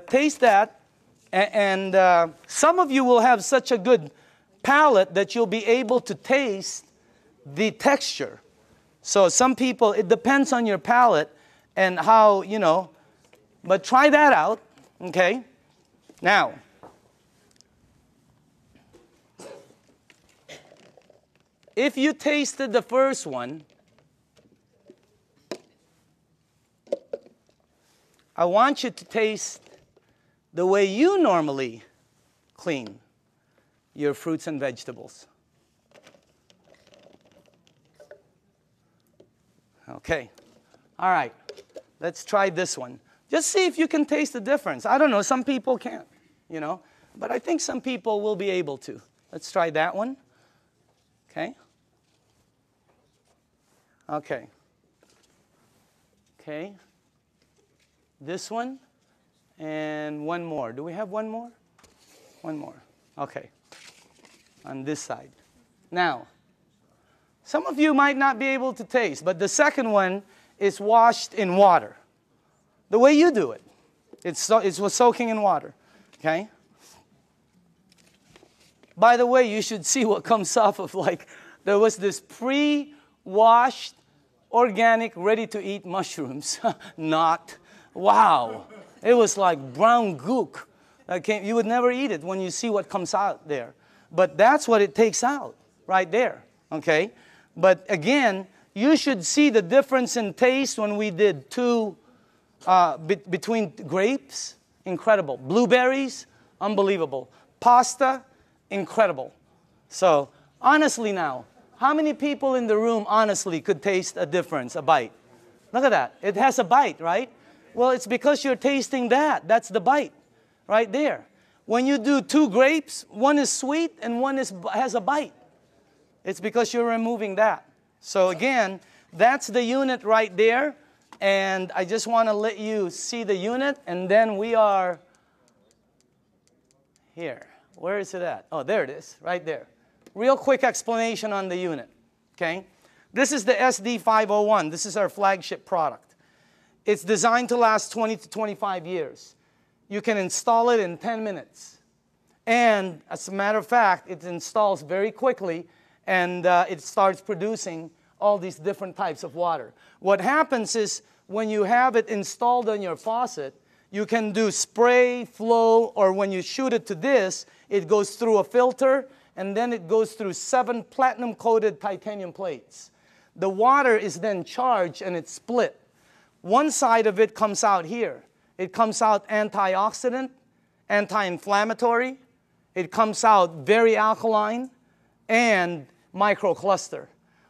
taste that, and uh, some of you will have such a good palate that you'll be able to taste the texture. So some people, it depends on your palate and how, you know, but try that out, okay? Now, if you tasted the first one, I want you to taste the way you normally clean your fruits and vegetables. Okay. All right. Let's try this one. Just see if you can taste the difference. I don't know, some people can't, you know, but I think some people will be able to. Let's try that one. Okay. Okay. Okay. This one and one more. Do we have one more? One more. Okay. On this side. Now, some of you might not be able to taste, but the second one is washed in water. The way you do it. It's, so, it's soaking in water. Okay? By the way, you should see what comes off of like, there was this pre washed, organic, ready to eat mushrooms. Not. Wow. It was like brown gook. You would never eat it when you see what comes out there. But that's what it takes out right there. Okay? But again, you should see the difference in taste when we did two uh, be between grapes, incredible. Blueberries, unbelievable. Pasta, incredible. So, honestly, now, how many people in the room honestly could taste a difference, a bite? Look at that. It has a bite, right? Well, it's because you're tasting that. That's the bite right there. When you do two grapes, one is sweet and one is, has a bite. It's because you're removing that. So again, that's the unit right there. And I just want to let you see the unit. And then we are here. Where is it at? Oh, there it is, right there. Real quick explanation on the unit. Okay? This is the SD501. This is our flagship product. It's designed to last 20 to 25 years. You can install it in 10 minutes. And as a matter of fact, it installs very quickly and uh, it starts producing all these different types of water. What happens is when you have it installed on your faucet, you can do spray, flow, or when you shoot it to this, it goes through a filter and then it goes through seven platinum coated titanium plates. The water is then charged and it's split. One side of it comes out here. It comes out antioxidant, anti inflammatory, it comes out very alkaline, and microcluster.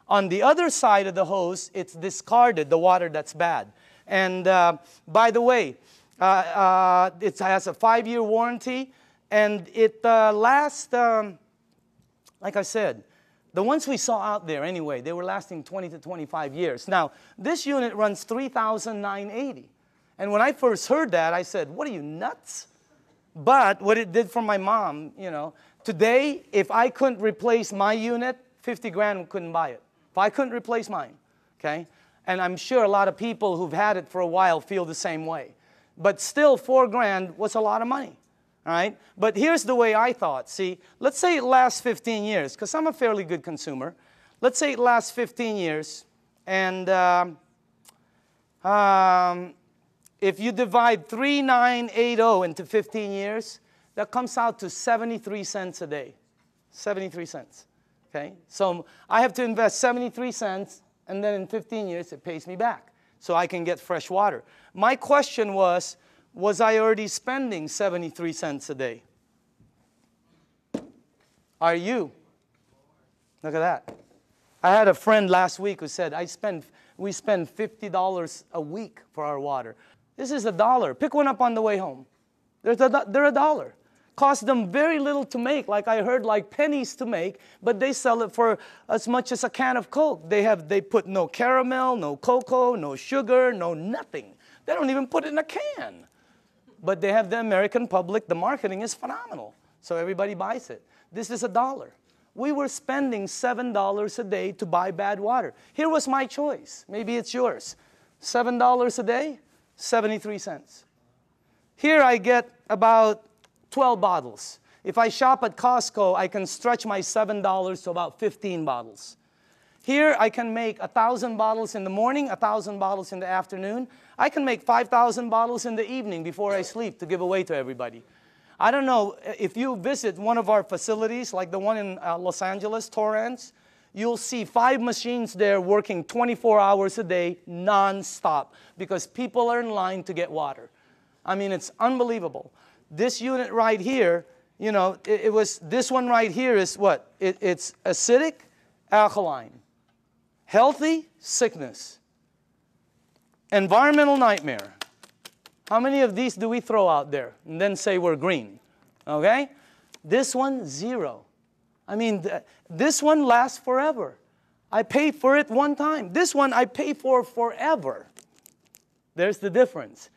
On the other side of the hose, it's discarded, the water that's bad. And uh, by the way, uh, uh, it has a five year warranty and it uh, lasts, um, like I said, the ones we saw out there anyway, they were lasting 20 to 25 years. Now, this unit runs 3,980. And when I first heard that, I said, What are you, nuts? But what it did for my mom, you know, today, if I couldn't replace my unit, 50 grand couldn't buy it. If I couldn't replace mine, okay? And I'm sure a lot of people who've had it for a while feel the same way. But still, four grand was a lot of money, all right? But here's the way I thought. See, let's say it lasts 15 years, because I'm a fairly good consumer. Let's say it lasts 15 years, and um, um, if you divide 3980 into 15 years, that comes out to 73 cents a day. 73 cents. Okay? So I have to invest 73 cents, and then in 15 years, it pays me back. So I can get fresh water. My question was Was I already spending 73 cents a day? Are you? Look at that. I had a friend last week who said, I spend, we spend $50 a week for our water. This is a dollar. Pick one up on the way home. They're a, they're a dollar cost them very little to make, like I heard, like pennies to make, but they sell it for as much as a can of Coke. They have they put no caramel, no cocoa, no sugar, no nothing. They don't even put it in a can. But they have the American public, the marketing is phenomenal. So everybody buys it. This is a dollar. We were spending $7 a day to buy bad water. Here was my choice. Maybe it's yours. $7 a day, 73 cents. Here I get about 12 bottles. If I shop at Costco, I can stretch my $7 to about 15 bottles. Here I can make 1,000 bottles in the morning, 1,000 bottles in the afternoon. I can make 5,000 bottles in the evening before I sleep to give away to everybody. I don't know, if you visit one of our facilities, like the one in uh, Los Angeles, Torrance, you'll see five machines there working 24 hours a day, non-stop, because people are in line to get water. I mean, it's unbelievable. This unit right here, you know, it, it was, this one right here is what? It, it's acidic, alkaline. Healthy, sickness. Environmental nightmare. How many of these do we throw out there and then say we're green? Okay? This one, zero. I mean, th this one lasts forever. I pay for it one time. This one I pay for forever. There's the difference.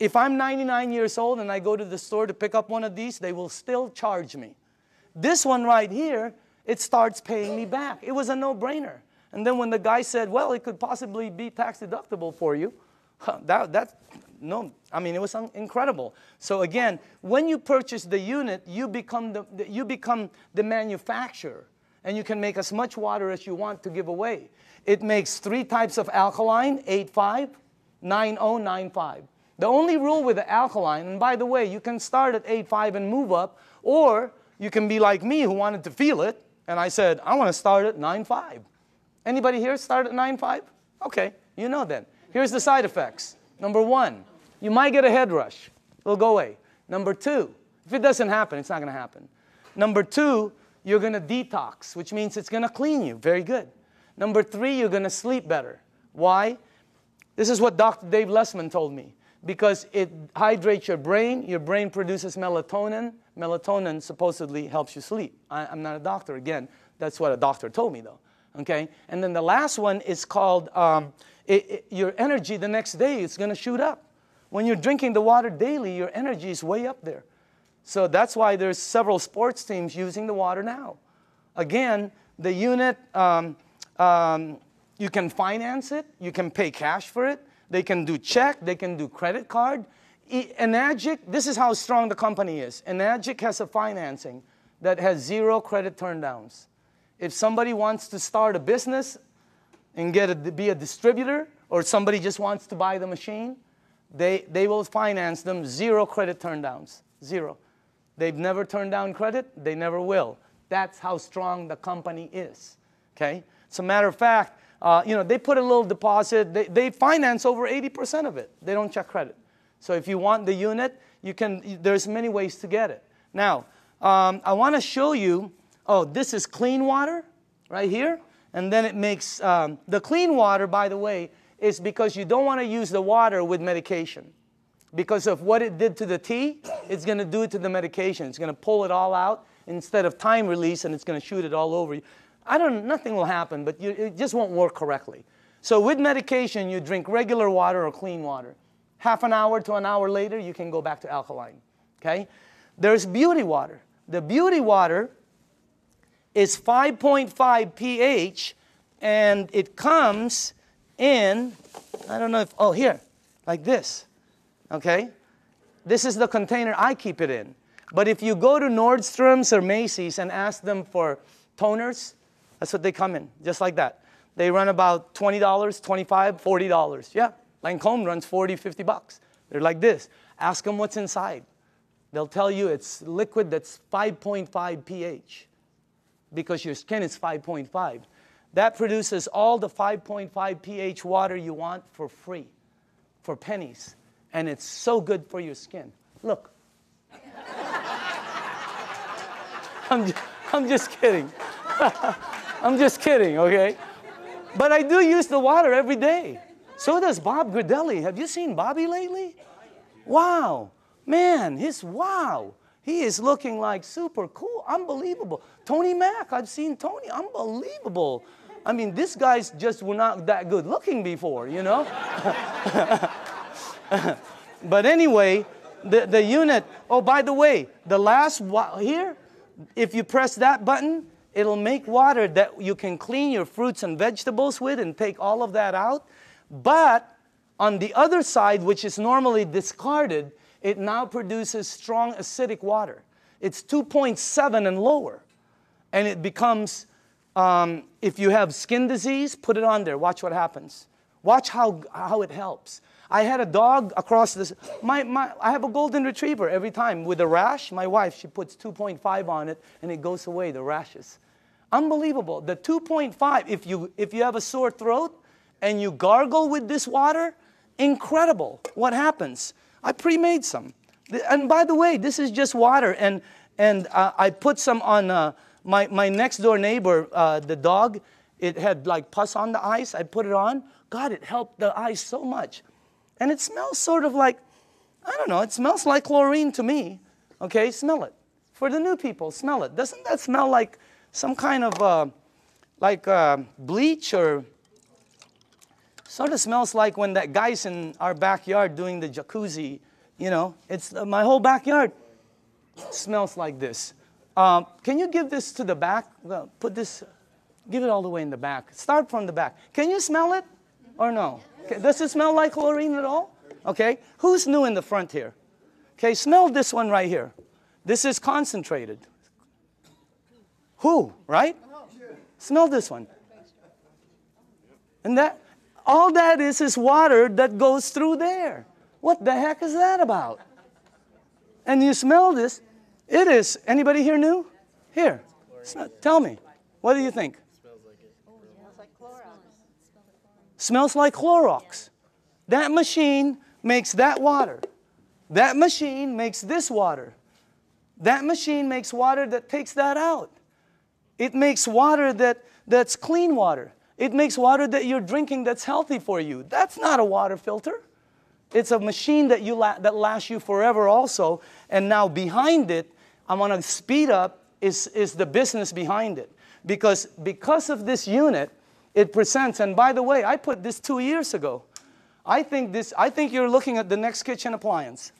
If I'm 99 years old and I go to the store to pick up one of these, they will still charge me. This one right here, it starts paying me back. It was a no-brainer. And then when the guy said, well, it could possibly be tax deductible for you, that, that, no, I mean, it was incredible. So again, when you purchase the unit, you become the, you become the manufacturer and you can make as much water as you want to give away. It makes three types of alkaline, 8.5, 9.0, 9.5. The only rule with the alkaline, and by the way, you can start at 8.5 and move up, or you can be like me who wanted to feel it, and I said, I want to start at 9.5. Anybody here start at 9.5? Okay, you know then. Here's the side effects. Number one, you might get a head rush. It'll go away. Number two, if it doesn't happen, it's not going to happen. Number two, you're going to detox, which means it's going to clean you. Very good. Number three, you're going to sleep better. Why? This is what Dr. Dave Lessman told me. Because it hydrates your brain, your brain produces melatonin. Melatonin supposedly helps you sleep. I, am not a doctor. Again, that's what a doctor told me, though. Okay? And then the last one is called um, it, it, your energy the next day is going to shoot up. When you're drinking the water daily, your energy is way up there. So that's why there's several sports teams using the water now. Again, the unit, um, um, you can finance it, you can pay cash for it, they can do check, they can do credit card. Enagic, this is how strong the company is. Enagic has a financing that has zero credit turndowns. If somebody wants to start a business and get a, be a distributor, or somebody just wants to buy the machine, they, they will finance them zero credit turndowns, zero. They've never turned down credit, they never will. That's how strong the company is, okay? As a matter of fact, uh, you know, they put a little deposit, they, they finance over 80% of it. They don't check credit. So if you want the unit, you can, there's many ways to get it. Now, um, I want to show you, oh, this is clean water right here. And then it makes, um, the clean water, by the way, is because you don't want to use the water with medication. Because of what it did to the tea, it's going to do it to the medication. It's going to pull it all out instead of time release and it's going to shoot it all over you. I don't, nothing will happen, but you, it just won't work correctly. So with medication, you drink regular water or clean water. Half an hour to an hour later, you can go back to alkaline, okay? There's beauty water. The beauty water is 5.5 pH, and it comes in, I don't know if, oh, here, like this, okay? This is the container I keep it in. But if you go to Nordstrom's or Macy's and ask them for toners, that's what they come in, just like that. They run about $20, $25, $40. Yeah, Lancome runs 40, 50 bucks. They're like this. Ask them what's inside. They'll tell you it's liquid that's 5.5 pH because your skin is 5.5. That produces all the 5.5 pH water you want for free, for pennies. And it's so good for your skin. Look. I'm, just, I'm just kidding. I'm just kidding, okay? But I do use the water every day. So does Bob Gridelli. Have you seen Bobby lately? Wow. Man, his wow. He is looking like super cool, unbelievable. Tony Mack, I've seen Tony, unbelievable. I mean, these guys just were not that good looking before, you know? but anyway, the, the unit, oh, by the way, the last, here, if you press that button, it'll make water that you can clean your fruits and vegetables with and take all of that out. But on the other side, which is normally discarded, it now produces strong acidic water. It's 2.7 and lower. And it becomes, um, if you have skin disease, put it on there. Watch what happens. Watch how, how it helps. I had a dog across this. My, my, I have a golden retriever every time with a rash. My wife, she puts 2.5 on it and it goes away, the rashes. Unbelievable. The 2.5, if you, if you have a sore throat and you gargle with this water, incredible what happens. I pre made some. And by the way, this is just water. And, and uh, I put some on uh, my, my next door neighbor, uh, the dog. It had like pus on the ice. I put it on. God, it helped the ice so much. And it smells sort of like, I don't know, it smells like chlorine to me. Okay, smell it. For the new people, smell it. Doesn't that smell like some kind of uh, like uh, bleach or sort of smells like when that guy's in our backyard doing the jacuzzi, you know, it's uh, my whole backyard smells like this. Um, can you give this to the back? Well, put this, give it all the way in the back. Start from the back. Can you smell it or no? Okay, does it smell like chlorine at all? Okay, who's new in the front here? Okay, smell this one right here. This is concentrated. Who, right? Smell this one. And that, all that is is water that goes through there. What the heck is that about? And you smell this. It is. Anybody here new? Here. Smell, tell me. What do you think? Smells like Clorox. That machine makes that water. That machine makes this water. That machine makes water that takes that out. It makes water that, that's clean water. It makes water that you're drinking that's healthy for you. That's not a water filter. It's a machine that, you la- that lasts you forever also. And now behind it, I want to speed up, is, is the business behind it. Because, because of this unit, it presents, and by the way, I put this two years ago. I think this, I think you're looking at the next kitchen appliance.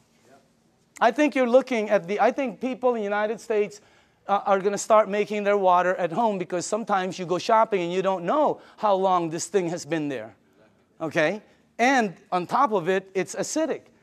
I think you're looking at the, I think people in the United States uh, are going to start making their water at home because sometimes you go shopping and you don't know how long this thing has been there. Okay? And on top of it, it's acidic.